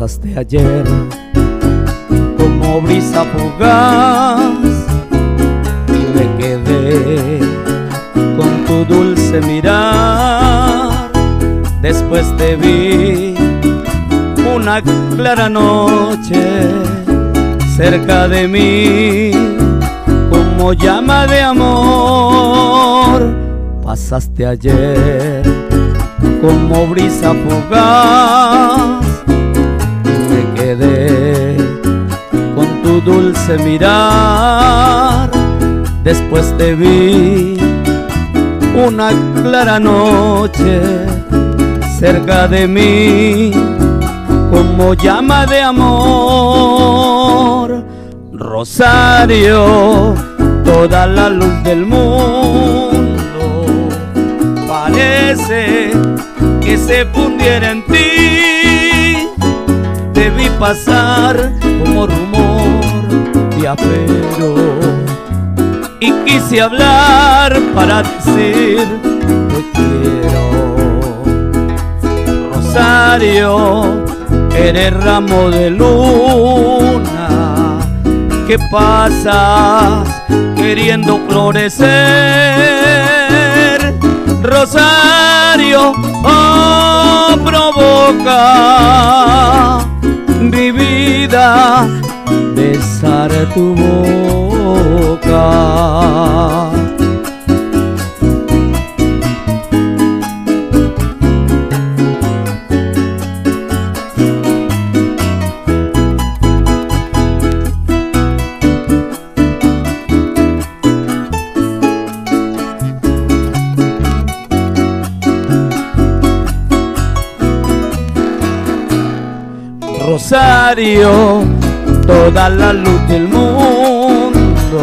pasaste ayer como brisa fugaz y me quedé con tu dulce mirar. Después te vi una clara noche cerca de mí como llama de amor. Pasaste ayer como brisa fugaz dulce mirar. Después te vi una clara noche cerca de mí como llama de amor. Rosario, toda la luz del mundo parece que se fundiera en ti. Te vi pasar como rumor viajero y quise hablar para decir te quiero. Rosario, eres ramo de luna que pasas queriendo florecer. Rosario, oh, provoca mi vida besar tu boca. Rosario, toda la luz del mundo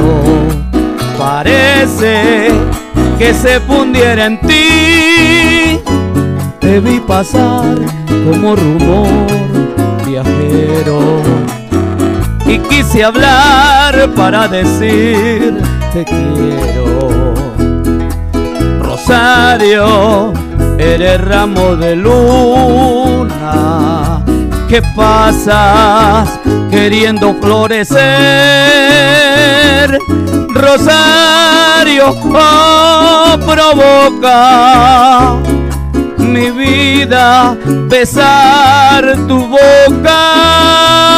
parece que se fundiera en ti. Te vi pasar como rumor viajero y quise hablar para decir te quiero. Rosario, eres ramo de luna que pasas queriendo florecer. Rosario, oh, provoca mi vida besar tu boca.